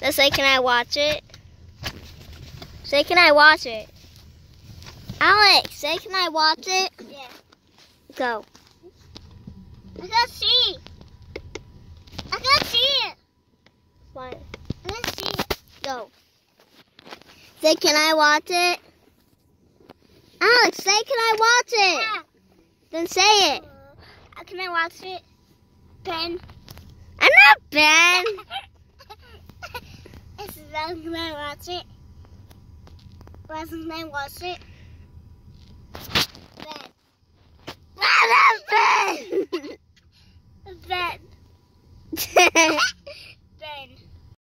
Let's say, can I watch it? Say, can I watch it? Alex, say, can I watch it? Yeah. Go. I can't see. I can't see it. Fine. I can't see it. Go. Say, can I watch it? Alex, say, can I watch it? Yeah. Then say it. Uh, can I watch it? Ben. I'm not Ben. Let me watch it? Let me watch it? Then. Then. Then.